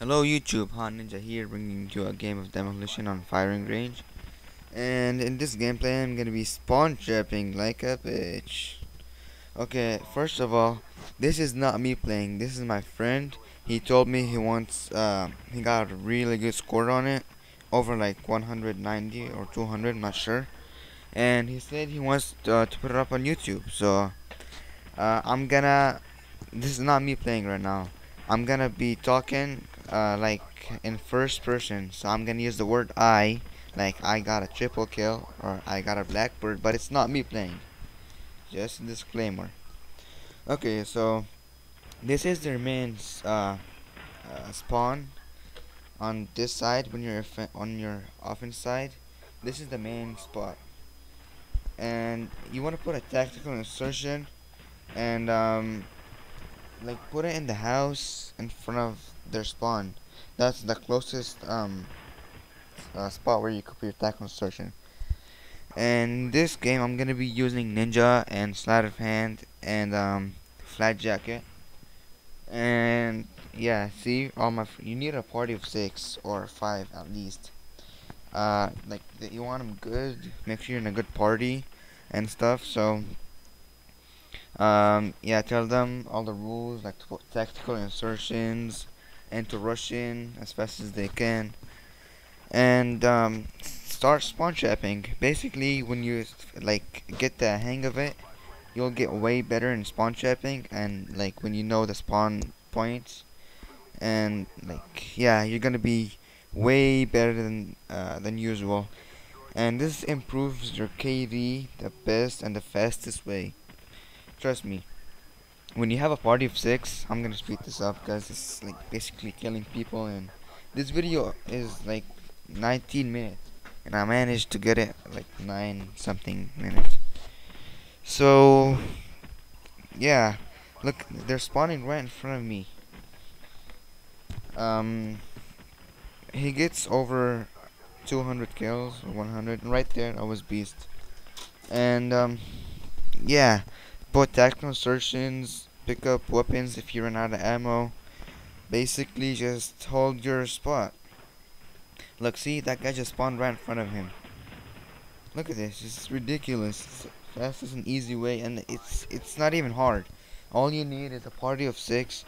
Hello YouTube, Hot Ninja here bringing you a game of demolition on firing range. And in this gameplay I'm gonna be spawn trapping like a bitch. Okay, first of all, this is not me playing, this is my friend. He told me he wants, uh, he got a really good score on it, over like 190 or 200, I'm not sure. And he said he wants uh, to put it up on YouTube, so uh, I'm gonna, this is not me playing right now. I'm gonna be talking uh, like in first person. So I'm gonna use the word I like I got a triple kill or I got a blackbird but it's not me playing. Just a disclaimer. Okay so this is their main uh, uh, spawn on this side when you're on your offense side. This is the main spot. And you want to put a tactical insertion and um, like put it in the house in front of their spawn. That's the closest um uh, spot where you could put your tackle. And this game, I'm gonna be using Ninja and Sleight of Hand and um, Flak Jacket. And yeah, see, all my you need a party of six or five at least. Uh, like you want them good. Make sure you're in a good party and stuff. So um, yeah, tell them all the rules, like tactical insertions, and to rush in as fast as they can. And um, start spawn trapping. Basically, when you like get the hang of it, you'll get way better in spawn trapping. And like when you know the spawn points, and like yeah, you're gonna be way better than uh, than usual. And this improves your KD the best and the fastest way. Trust me. When you have a party of six, I'm gonna speed this up because it's like basically killing people and this video is like 19 minutes and I managed to get it like 9 something minutes. So yeah, look they're spawning right in front of me. Um he gets over 200 kills 100 right there I was beast and um yeah Put tactical insertions, pick up weapons if you run out of ammo. Basically, just hold your spot. Look, see, that guy just spawned right in front of him. Look at this, it's ridiculous. It's fastest and easy way, and it's it's not even hard. All you need is a party of six,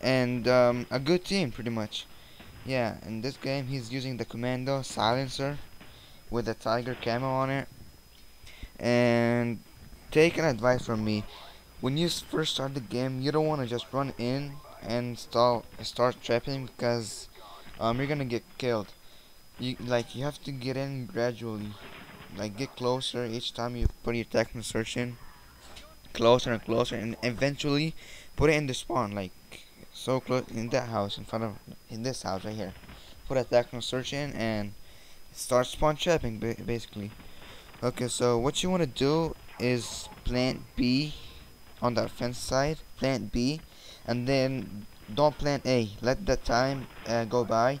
and um, a good team, pretty much. Yeah, in this game, he's using the Commando Silencer with a Tiger camo on it, and take an advice from me. When you first start the game, you don't want to just run in and start start trapping because um, you're gonna get killed. You like you have to get in gradually, like get closer each time you put your tech insertion, closer and closer, and eventually put it in the spawn, like so close in that house in front of in this house right here. Put a tech insertion and start spawn trapping basically. Okay, so what you want to do is plant B on the fence side, plant B, and then don't plant A. Let the time uh, go by.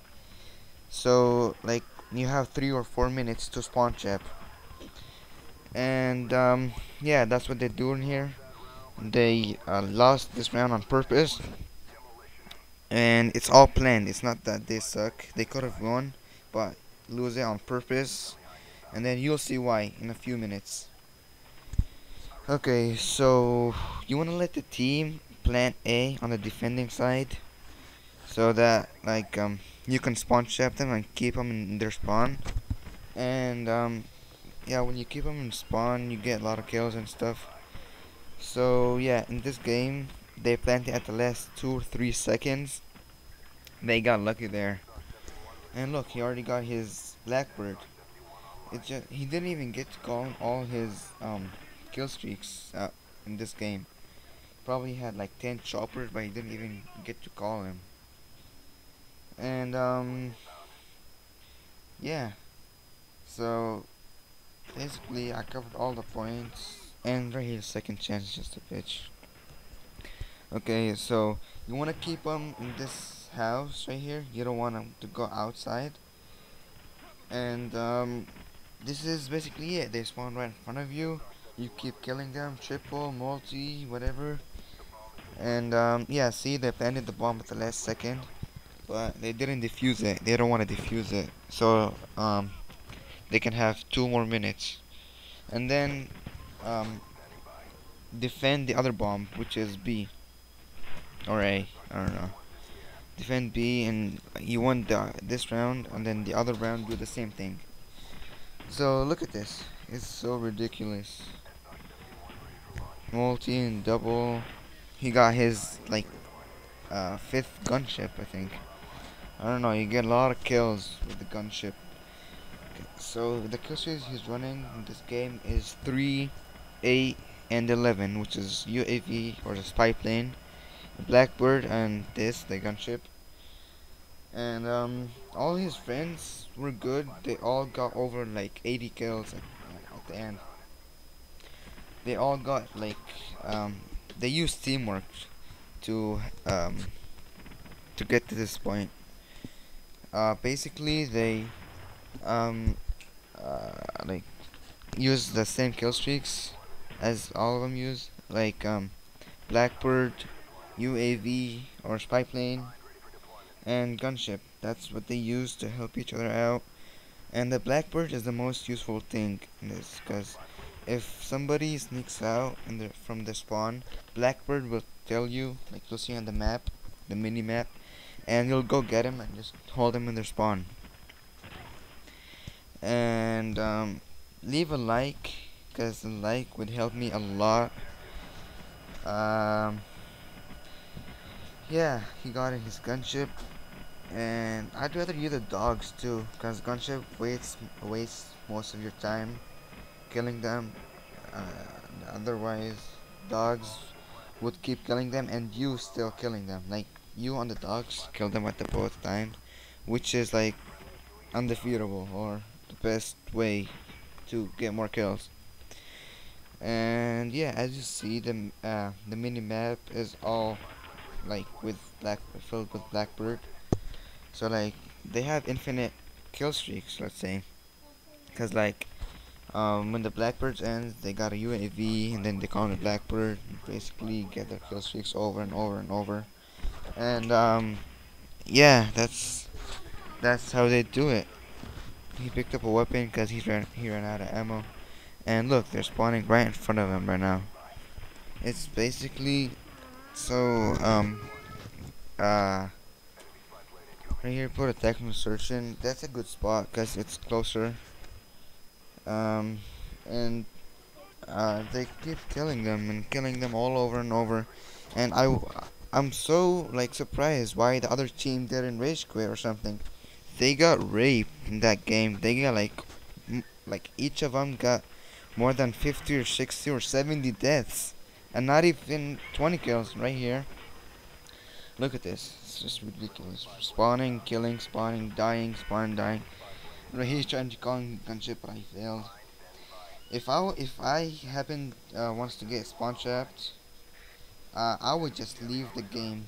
So, like, you have three or four minutes to spawn trap. And, um, yeah, that's what they're doing here. They uh, lost this round on purpose. And it's all planned. It's not that they suck. They could have won, but lose it on purpose. And then you'll see why in a few minutes. Okay, so you want to let the team plant A on the defending side? So that like um you can spawn trap them and keep them in their spawn? And um yeah when you keep them in spawn you get a lot of kills and stuff. So yeah in this game they planted at the last two or three seconds. They got lucky there. And look he already got his blackbird. It just he didn't even get to call all his um kill streaks uh, in this game. Probably had like 10 choppers, but he didn't even get to call him. And, um, yeah. So, basically, I covered all the points. And right here, second chance, just a pitch. Okay, so, you want to keep them in this house right here. You don't want them to go outside. And, um, this is basically it. They spawn right in front of you you keep killing them, triple, multi, whatever. And um, yeah, see, they planted the bomb at the last second. but they didn't defuse it. They don't want to defuse it, so um, they can have two more minutes, and then um, defend the other bomb, which is B or A. I don't know. Defend B, and you won the, this round, and then the other round do the same thing. So look at this. It's so ridiculous. Multi and double. He got his like uh, fifth gunship, I think. I don't know. You get a lot of kills with the gunship. So the kill streaks he's running in this game is three, eight, and eleven, which is UAV or the spy plane, the Blackbird, and this the gunship. And um, all his friends were good. They all got over like 80 kills at, at the end. They all got like um, they used teamwork to um, to get to this point. Uh, basically, they um, uh, like use the same kill streaks as all of them use, like um, Blackbird, UAV or spy plane, and gunship. That's what they use to help each other out. And the Blackbird is the most useful thing in this, because if somebody sneaks out the, from the spawn, Blackbird will tell you, like you'll see on the map, the mini map, and you'll go get him and just hold him in their spawn. And um, leave a like, because the like would help me a lot. Um, yeah, he got in his gunship and I'd rather use the dogs too, because gunship wastes wastes most of your time killing them. Uh, otherwise, dogs would keep killing them, and you still killing them. Like you on the dogs kill them at the both times, which is like undefeatable or the best way to get more kills. And yeah, as you see, the uh, the mini map is all like with black filled with blackbird so like they have infinite kill streaks, let's say. Cause like um, when the Blackbirds ends, they got a UAV and then they call the Blackbird. Basically, get their kill streaks over and over and over. And um, yeah, that's that's how they do it. He picked up a weapon because he ran he ran out of ammo. And look, they're spawning right in front of him right now. It's basically so um uh Right here, put a tactical insertion. That's a good spot because it's closer. Um, and uh, they keep killing them and killing them all over and over. And I, I'm so like surprised why the other team didn't rage quit or something. They got raped in that game. They got like, like each of them got more than 50 or 60 or 70 deaths, and not even 20 kills right here. Look at this. It's just ridiculous. Spawning, killing, spawning, dying, spawning, dying. Right he's trying to call gunship, but I failed. If I if I happen uh, wants to get spawn trapped, uh, I would just leave the game.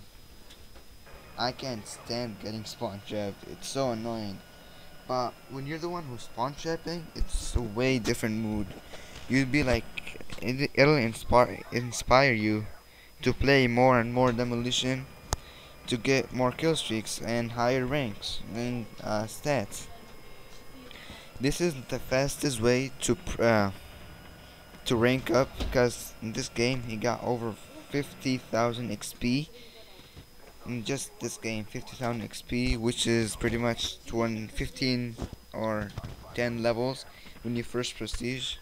I can't stand getting spawn trapped. It's so annoying. But when you're the one who's spawn trapping, it's a way different mood. You'd be like, it, it'll inspire inspire you to play more and more demolition to get more kill streaks and higher ranks and uh, stats. This is the fastest way to uh, to rank up because in this game he got over 50,000 XP in just this game 50,000 XP which is pretty much 15 or 10 levels when you first prestige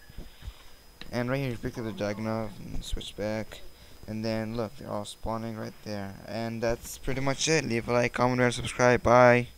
and right here you pick up the Dragunov and switch back and then look, they're all spawning right there. And that's pretty much it. Leave a like, comment, and subscribe. Bye.